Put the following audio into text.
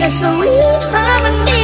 the sweet harmony